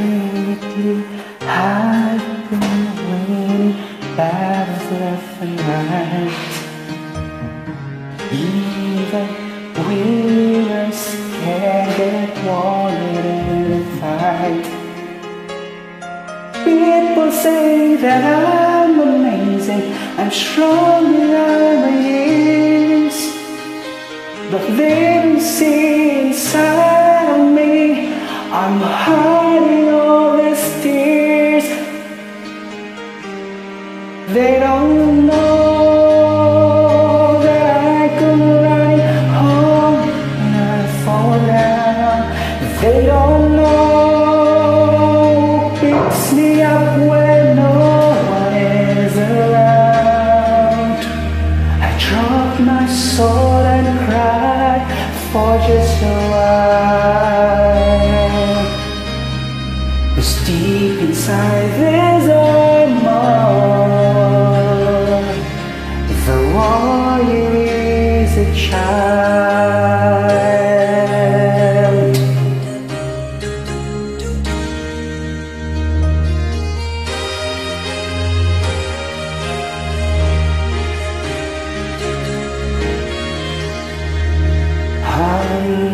lately I've been winning battles left and right. Even winners can get wanted in a fight. People say that I'm amazing, I'm strong and I'm a years, but they don't see inside of me. I'm hiding sword and cry for just a while. Cause deep inside there's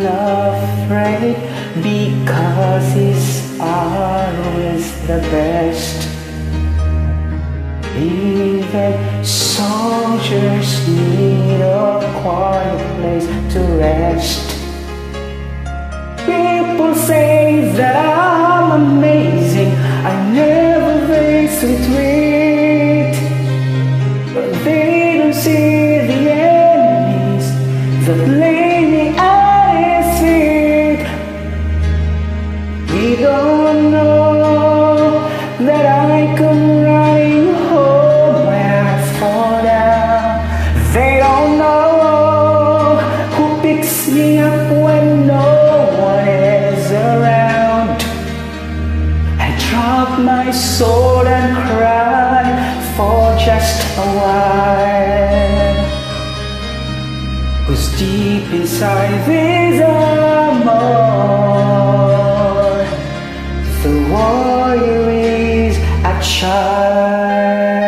afraid because he's always the best. Even soldiers need a quiet place to rest. People say that don't know that I come running home when I fall down. They don't know who picks me up when no one is around. I drop my sword and cry for just a while. Cause deep inside there's a child.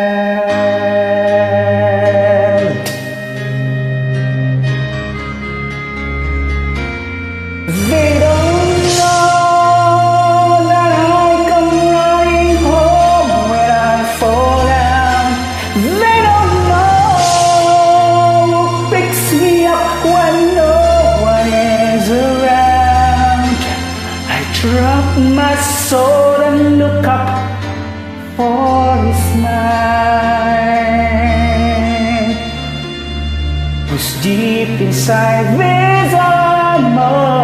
They don't know that I come running home when I fall down. They don't know who picks me up when no one is around. I drop my sword and look up for his smile. Who's deep inside there's a more.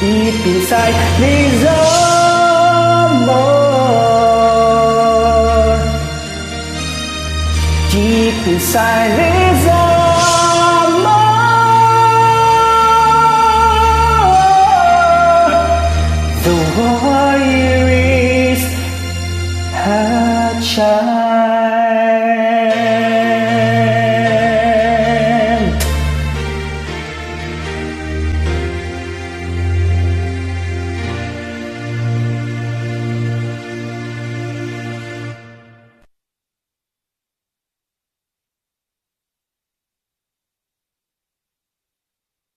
Deep inside there's a more. Deep inside xa.